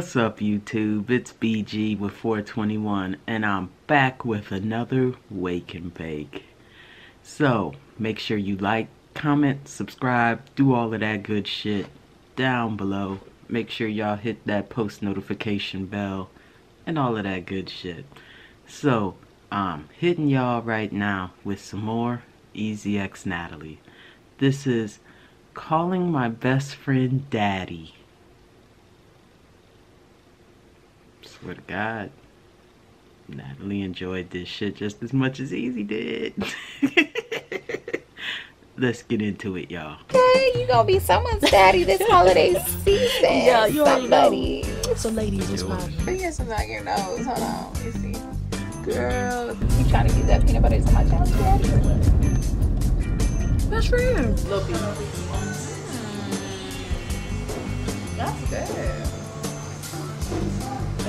What's up YouTube? It's BG with 421 and I'm back with another Wake and Bake. So, make sure you like, comment, subscribe, do all of that good shit down below. Make sure y'all hit that post notification bell and all of that good shit. So, I'm hitting y'all right now with some more Ezee X Natalie. This is calling my best friend daddy. Swear to God, Natalie enjoyed this shit just as much as Ezee did. Let's get into it, y'all. Okay, you gonna be someone's daddy this holiday season. Yeah, you already Somebody. know. So ladies, what's poppin'? Bring your some out your nose. Hold on. Let me see. Girl, you trying to get that peanut butter to my challenge, daddy? Best friend. That's good.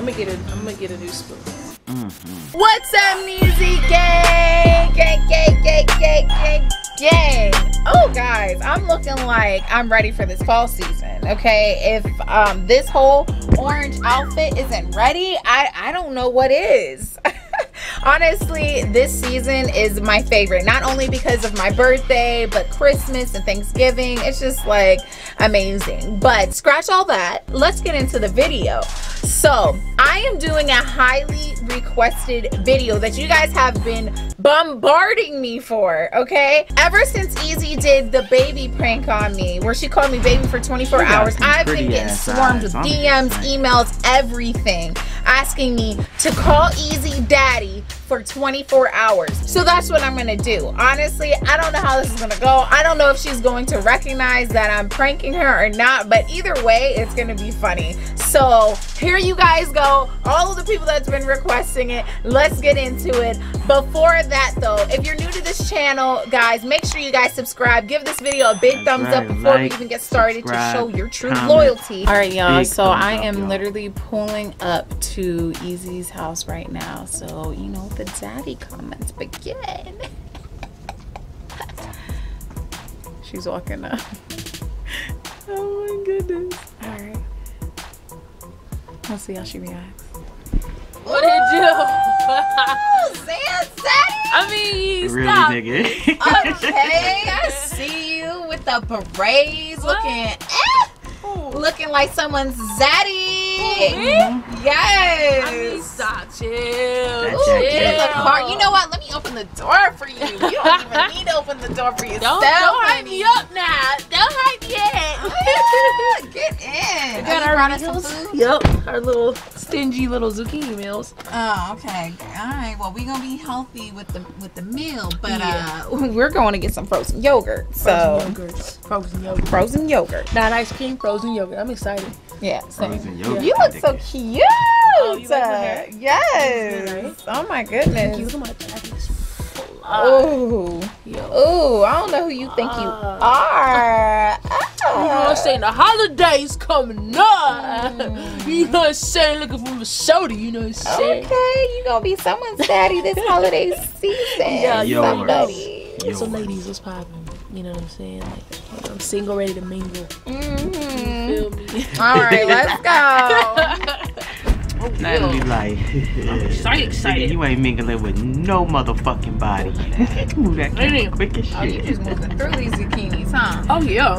I'm gonna get a I'm gonna get a new spoon. Mm-hmm. What's up, Neezy gang? Gang, gang, gang, gang, gang, gang. Oh, guys, I'm looking like I'm ready for this fall season. Okay, if um this whole orange outfit isn't ready, I I don't know what is. Honestly, this season is my favorite. Not only because of my birthday, but Christmas and Thanksgiving. It's just like amazing. But scratch all that. Let's get into the video. So, I am doing a highly requested video that you guys have been bombarding me for, okay? Ever since Ezee did the baby prank on me, where she called me baby for 24 hours, I've been getting swarmed with DMs, emails, everything, asking me to call Ezee Daddy for 24 hours. So that's what I'm gonna do. Honestly, I don't know how this is gonna go. I don't know if she's going to recognize that I'm pranking her or not, but either way, it's gonna be funny. So here you guys go. All of the people that's been requesting it, let's get into it. Before that though, if you're new to this channel, guys, make sure you guys subscribe. Give this video a big That's thumbs right. up before we even get started to show your true comment. loyalty. All right, y'all. So I am y'all. literally pulling up to Ezee's house right now. So, you know, the daddy comments begin. She's walking up. Oh my goodness. All right. Let's see how she reacts. What did you? do? I mean, Really, stop. nigga? Okay, I see you with the berets What? looking eh, looking like someone's zaddy. Me? Yes. I mean, stop. Chill. Ooh, jacket. get in the car. You know what? Let me open the door for you. You don't even need to open the door for yourself. Don't, don't hype me up now. Don't hype yet. Ah, Get in. got Oh, our brought us some meals. food? Yep, our little stingy little zucchini meals. Oh, okay. All right. Well, we're gonna be healthy with the with the meal, but Yeah. uh, we're going to get some frozen yogurt. So Frozen yogurts. Frozen yogurt. frozen yogurt. Not ice cream, frozen yogurt. I'm excited. Yeah. Same. Frozen yogurt, You look so cute. Oh, you like my hair? Yes. Right? Oh my Thank you. goodness. Look at my. Ooh. Ooh. I don't know who you think you Uh. are. You know what I'm saying? The holidays coming up. You know what I'm saying? Looking for a soda. You know what I'm saying? Okay, you gonna be someone's daddy this holiday season. Yeah, you somebody. Yours. So, ladies, what's poppin'? You know what I'm saying? Like, I'm single, ready to mingle. Mhm. Feel me? All right, let's go. Natalie like, so nigga, excited. you ain't mingling with no motherfucking body. Move that Really? camera quick as oh, shit. Oh, you just moving through these zucchinis, huh? Oh, yeah.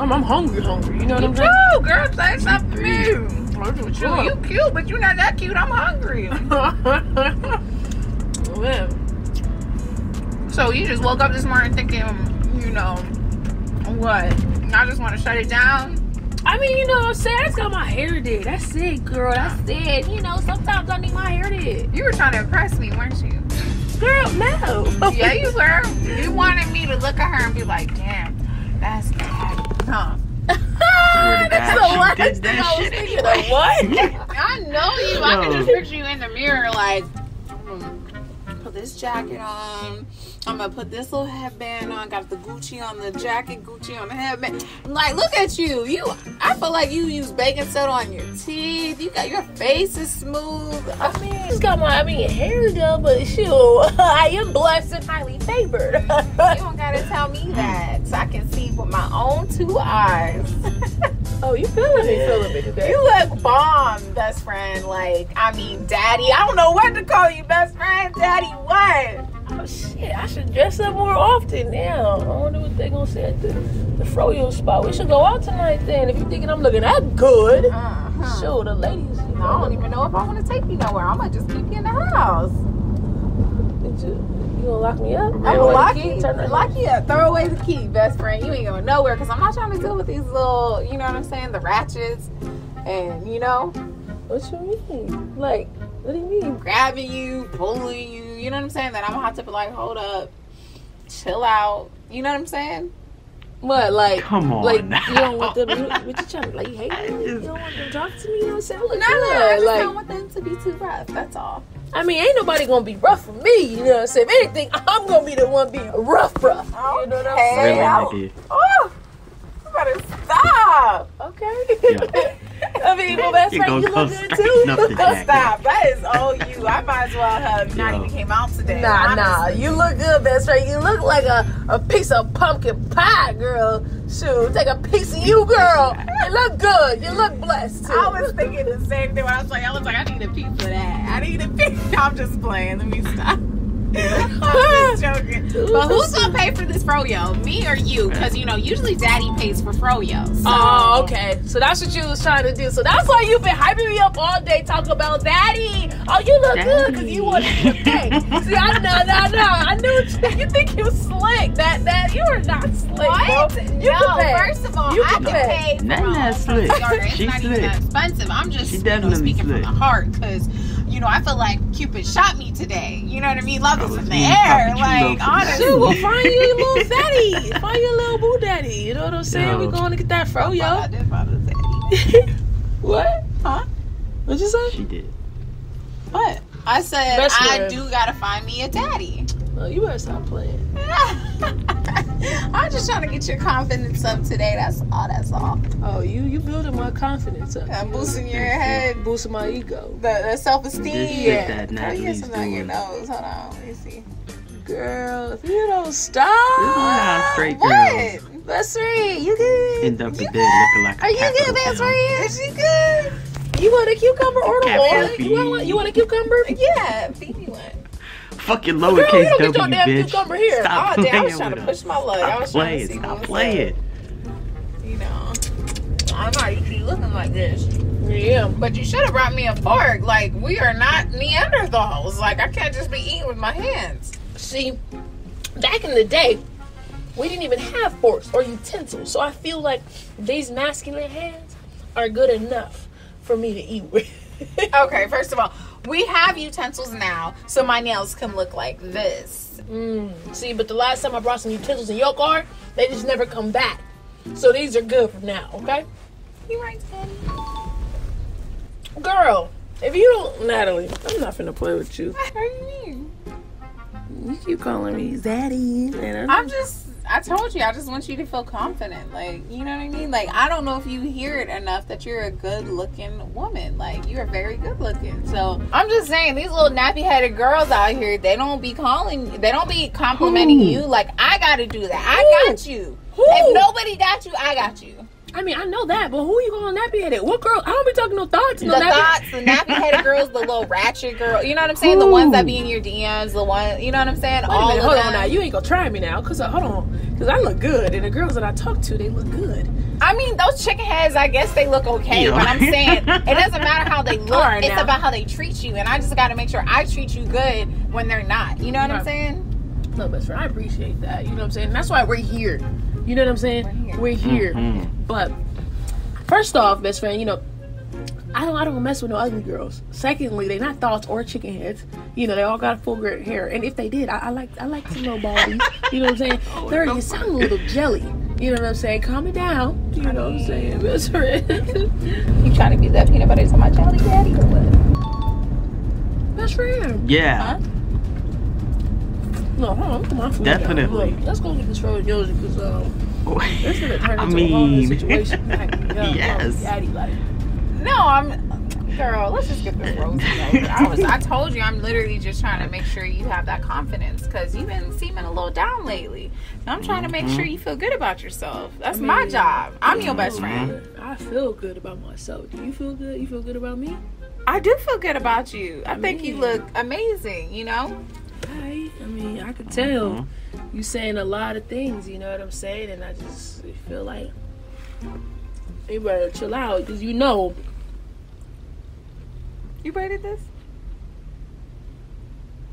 I'm, I'm hungry, hungry. You know what I'm saying? too, girl. Say something new. Oh, That's what you cute, but you're not that cute. I'm hungry. So you just woke up this morning thinking, you know, what? I just want to shut it down. I mean, you know what I'm saying? I just got my hair did. That's it, girl. That's it. You know, sometimes I need my hair did. You were trying to impress me, weren't you? Girl, no. yeah, you were. You wanted me to look at her and be like, damn, that's daddy. Huh? That's the she last thing that I was thinking anyway. of. What? I know you. I can just picture you in the mirror, like, mm, put this jacket on. I'm gonna put this little headband on. Got the Gucci on the jacket, Gucci on the headband. I'm Like, look at you. You, I feel like you use baking soda on your teeth. You got your face is smooth. I I mean, just got my, I mean, hair done, but shoot, I am blessed and highly favored. You don't gotta tell me that. So I can see with my own two eyes. Oh, you feeling me? Feeling me today? You look bomb, best friend. Like, I mean, daddy. I don't know what to call you, best friend. Daddy, what? Oh shit! I should dress up more often now. I wonder what they gonna say at the the froyo spot. We should go out tonight then. If you're thinking I'm looking that good, Uh-huh. sure the ladies. You I don't even know if I want to take you nowhere. I might just keep you in the house. Did you, you gonna lock me up? I'm gonna lock you, lock you up. Throw away the key, best friend. You ain't going nowhere because I'm not trying to deal with these little, you know what I'm saying, the ratchets, and you know, What you mean? Like, what do you mean? grabbing you, pulling you. You know what I'm saying? That I'm gonna have to be like, hold up, chill out. You know what I'm saying? What? Like, Come on like now. you don't want them? You, what you trying to like? You hate me? You don't want them talking to me? You know what I'm saying? I No, look no, I just Like, don't want them to be too rough. That's all. I mean, ain't nobody gonna be rough for me. You know what I'm saying? If anything, I'm gonna be the one being rough, rough. You know what I'm saying? Really, nigga. Oh, you better stop. Okay. Yeah. I mean, well, that's You right. gonna You go look good too. up the jacket. Stop. That is all you. I might as well have not Yo. even came out today. Nah, nah. You look good, best friend. You look like a, a piece of pumpkin pie, girl. Shoot, take a piece of you, girl. You look good. You look blessed too. I was thinking the same thing when I was like, I was like, I need a piece of that. I need a piece. I'm just playing. Let me stop. I'm joking. But who's gonna pay for this froyo? Me or you? Because you know, usually daddy pays for froyo. So. Oh, okay. So that's what you was trying to do. So that's why you've been hyping me up all day talking about daddy. Oh, you look good because you want me to pay. See, I know, no, no. I knew you, you think you slick. That that you are not slick, What? bro. You no, can pay. first of all, You I can can pay. pay for Not that own slick. yard. It's She not slick. that expensive. I'm just She you know, definitely speaking slick. from the heart because you know I feel like Cupid shot me today. You know what I mean? Love is in the air. Like love for honestly. Shoot, we'll find you a little daddy. Find you a little boo daddy. You know what I'm saying? Yo. we going to get that fro, I yo. did find a daddy. what? Huh? What'd you say? She did. What? I said Best I friend. do gotta find me a daddy. Well, you better stop playing. I'm just trying to get your confidence up today. That's all. That's all. Oh, you you building my confidence up. I'm boosting your head, boosting my ego. the, the self esteem. This shit Yeah. that you Natalie's get something on your nose. Hold on. Let me see. Girl, if you don't stop. This is how straight girls What? Best friend, you good? end up in bed looking like a Are you good, capital best L. friend? Is she good? You want a cucumber or the Cat orange? You want, you want a cucumber? Yeah, feed me one. Fucking lowercase you don't get your W, bitch. Stop oh, damn, I playing was trying to push my leg. I Stop was trying to playing. see Stop playing. You know, I'm not usually looking like this. Yeah. But you should have brought me a fork. Like, we are not Neanderthals. Like, I can't just be eating with my hands. See, back in the day, we didn't even have forks or utensils. So I feel like these masculine hands are good enough for me to eat with. Okay, first of all, we have utensils now, so my nails can look like this. Mm. See, but the last time I brought some utensils in your car, they just never come back. So these are good for now, okay? You right, Daddy? Girl, if you don't, Natalie, I'm not finna play with you. What do you mean? You keep calling me Zaddy, and I'm just, I told you, I just want you to feel confident. Like, you know what I mean? Like, I don't know if you hear it enough that you're a good looking woman. Like, you're very good looking. So, I'm just saying, these little nappy headed girls out here, they don't be calling, they don't be complimenting Who? you. Like, I gotta do that. I got you. Who? If nobody got you, I got you. I mean, I know that, but who you calling nappy headed? What girl? I don't be talking no thoughts. The No nappy- thoughts, the nappy headed girls, the little ratchet girl. You know what I'm saying? The ones that be in your DMs, the one, you know what I'm saying? Wait a All minute, of hold them. on now. You ain't gonna try me now, cause uh, hold on, cause I look good, and the girls that I talk to, they look good. I mean, those chicken heads, I guess they look okay, Yeah. but I'm saying it doesn't matter how they look. All right, it's now. about how they treat you. And I just got to make sure I treat you good when they're not. You know what I'm saying? No, best friend, I appreciate that. You know what I'm saying? That's why we're here. You know what I'm saying? We're here. Mhm. But first off, best friend, you know, I don't I don't mess with no ugly girls. Secondly, they're not thoughts or chicken heads. You know, they all got full gray hair. And if they did, I, I like I like some little baldies. You know what I'm saying? Third, you sound a little jelly. You know what I'm saying? Calm it down. You know what I'm saying, best friend? You trying to be that peanut butter to my jelly daddy or what? best friend. Yeah. Huh? No, hold on, come on, food. Definitely. Look, let's go get this frozen yours because um, it's gonna turn I into a whole situation. Like, yeah, yes. Daddy, like. No, I'm. Girl, let's just get this rosy over. I was. I told you, I'm literally just trying to make sure you have that confidence because you've been seeming a little down lately. I'm trying to make Mm-hmm. sure you feel good about yourself. That's my job. I'm your best friend. I feel good about myself. Do you feel good? You feel good about me? I do feel good about you. I think you look amazing, you know? Right. I mean, I could tell Mm-hmm. you saying a lot of things. You know what I'm saying? And I just feel like you better chill out because you know. You rated this?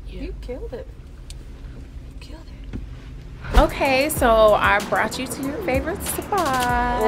Yeah. You killed it. You killed it. Okay, so I brought you to your favorite spot.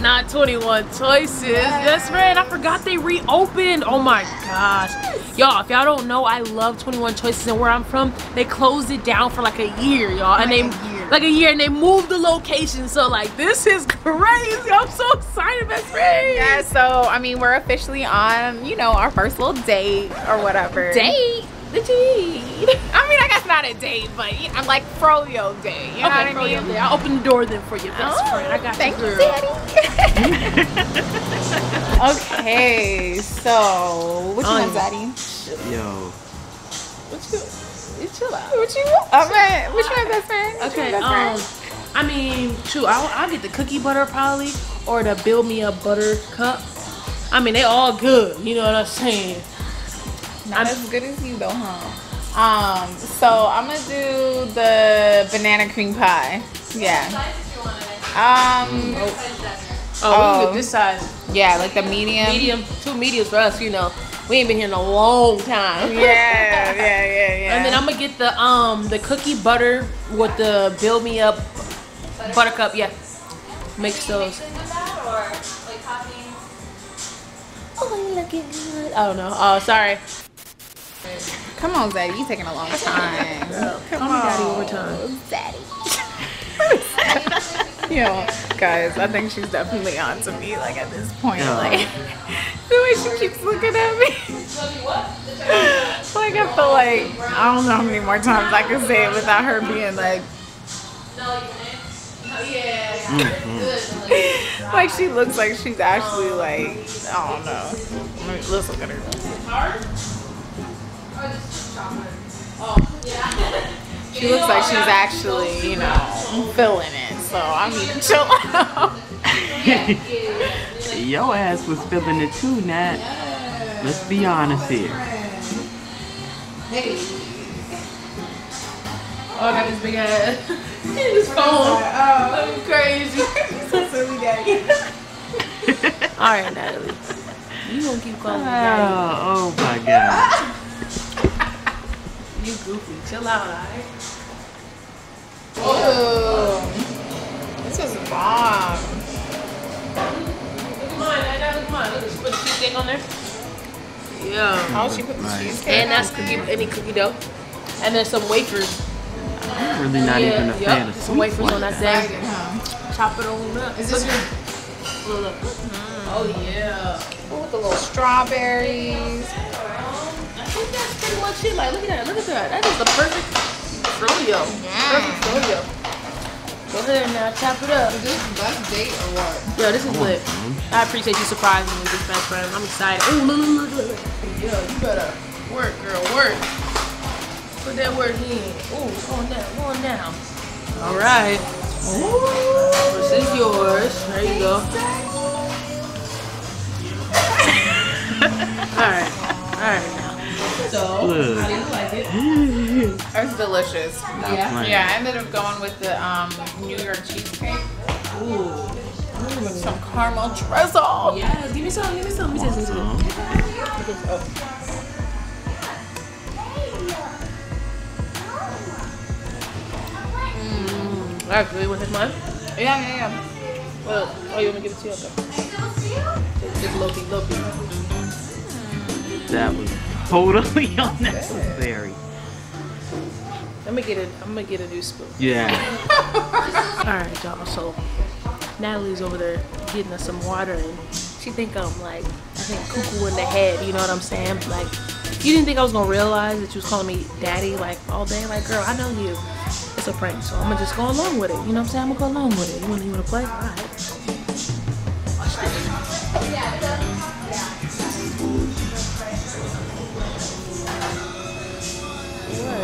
Not 21 choices. Yes, man. I forgot they reopened. Oh my gosh. Y'all, if y'all don't know, I love 21 choices and where I'm from, they closed it down for like a year, y'all. And Like they a year. like a year and they moved the location. So like this is crazy. I'm so excited, best friend. Yeah, so I mean, we're officially on, you know, our first little date or whatever. Date. The date. I mean, I guess not a date, but you know, like froyo day. You know Okay, what I mean? there. I'll open the door then for you, best Oh, friend. I got thank you, you, girl. Daddy. okay, so what you Oh, want. Daddy? Yo, What you? You chill out. What you want? Oh man, what you want, best friend? What you Okay, want, um, best friend? I mean, true. I'll, I'll get the cookie butter probably, or the build me a butter cup. I mean, they all good. You know what I'm saying? Not as good as you though, huh? Um, so I'm gonna do the banana cream pie. Yeah. Um, Oh, Oh. we can this size. yeah, like the medium. Medium, two mediums for us. You know, we ain't been here in a long time. Yeah, yeah, yeah, yeah. And then I'm gonna get the um the cookie butter with the build me up buttercup. Yeah, mix those. Oh, you looking good. I don't know. Oh, sorry. Come on, Zaddy, you taking a long time. Come Call me daddy over time. Zaddy. Yo, guys, I think she's definitely on to me. Like at this point, Yeah. like the way she keeps looking at me. like I feel like I don't know how many more times I can say it without her being like, like she looks like she's actually like I don't know. Let me- Let's look at her. She looks like she's actually, you know, feeling it. So I need to chill out. your ass was feeling it too, Nat. Let's be honest here. Hey. Oh, I got this big ass. this phone. Oh, crazy. so silly, daddy. All right, Natalie. You gonna keep calling me daddy? Oh, oh my god. You goofy. Chill out, alright? Ooh, this is bomb. Look at mine. I got look at mine. Look, she put the cheesecake on there. Yeah. Oh, she put the Nice. cheesecake. And that's cookie, any cookie dough. And then some wafers. I'm really not yeah, even a fan yep, of some wafers like on that that. thing. huh? Chop it all up. Is this Look, your look, look. Oh yeah. Ooh, with the little strawberries? Much it. Like, look at that. Look at that. That is the perfect froyo. Perfect froyo. Go ahead now, uh, chop it up. Is this best date or what? Yo, this is lit. I appreciate you surprising me with this best friend. I'm excited. Ooh, look, look, look, look. Yo, you better work, girl, work. Put that work in. Ooh, on down, on down. All right. Ooh. This is yours. There you go. All right. All right. So, Look. how do you like it? It's delicious. Stop Yeah. playing. Yeah, I ended up going with the um, New York cheesecake Ooh. with some caramel drizzle. Yes, give me some, give me some. Let me taste this. Let me taste- oh. Mm, actually, you want to taste mine? Yeah, yeah, yeah. Well, oh, you want me to give it to you? Okay. Just, just low-key, low-key. That was totally unnecessary. Let me get it. I'm gonna get a new spoon. Yeah. All right, y'all. So Natalie's over there getting us some water, and she think I'm like, I think cuckoo in the head. You know what I'm saying? Like, you didn't think I was gonna realize that you was calling me daddy like all day. Like, girl, I know you. It's a prank, so I'm gonna just go along with it. You know what I'm saying? I'm gonna go along with it. You wanna, you wanna play? All right.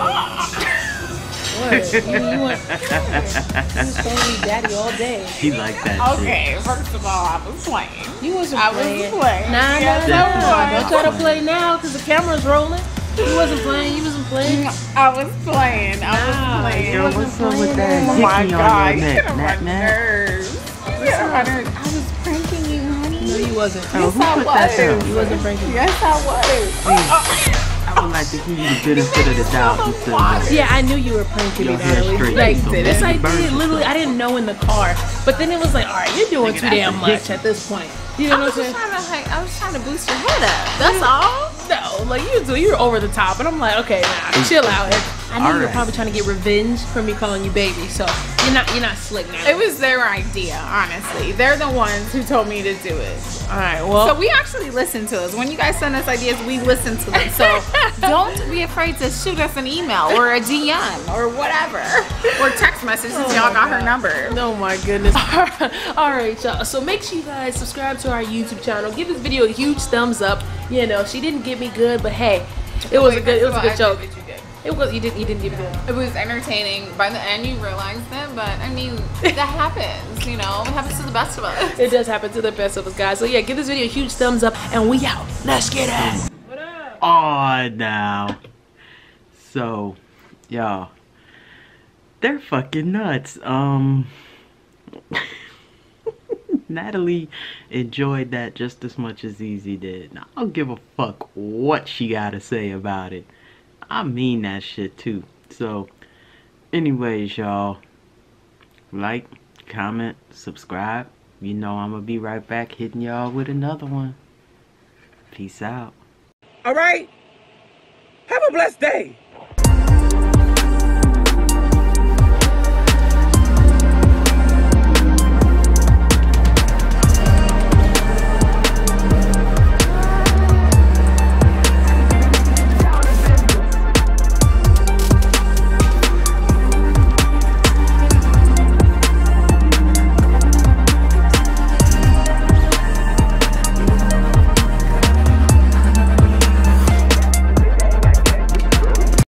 What? What? You, you, want, you was playing me daddy all day. He like that Okay, first of all, I was playing. You wasn't I was playing. playing. Nah, Yes, nah, I nah. Don't try to play now because the camera's rolling. You wasn't playing. You wasn't playing. I was playing. I was Nah, playing. Yo, what's up with that? Oh my god, you your get neck, on Nat my nerves. You get on my nerves. I was pranking you, honey. No, you wasn't. Oh, Yes, who I put that was. down? You wasn't pranking. Yes, I was. I would like to give you the benefit of the doubt instead of Yeah, I knew you were pranking me, Your hair darling. straight. Like, So yes, I did. Literally, I didn't know in the car. But then it was like, all right, you're doing too damn much at this point. You know I what I'm saying? trying to, like, I was trying to boost your head up. That's all. No, like you do. You're over the top, and I'm like, okay, nah, chill out. And I know you were Alright. probably trying to get revenge for me calling you baby, so you're not you're not slick now. It was their idea, honestly. They're the ones who told me to do it. all right. Well, So we actually listen to us. When you guys send us ideas, we listen to them. So don't be afraid to shoot us an email or a DM or whatever. Or text message since Oh y'all got her number. Oh my goodness. All right, y'all. So make sure you guys subscribe to our YouTube channel. Give this video a huge thumbs up. You know, she didn't get me good, but hey, it was a good it was a good joke. It was you didn't you didn't give good. It was entertaining. By the end, you realized it, but I mean, that happens, you know? It happens to the best of us. It does happen to the best of us, guys. So yeah, give this video a huge thumbs up, and we out. Let's get it. Aw, now. So, y'all, they're fucking nuts. Um, Natalie enjoyed that just as much as Ezee did. I don't give a fuck what she gotta say about it. I mean that shit too. So, anyways, y'all, like, comment, subscribe. You know I'm gonna be right back hitting y'all with another one. Peace out. All right? Have a blessed day.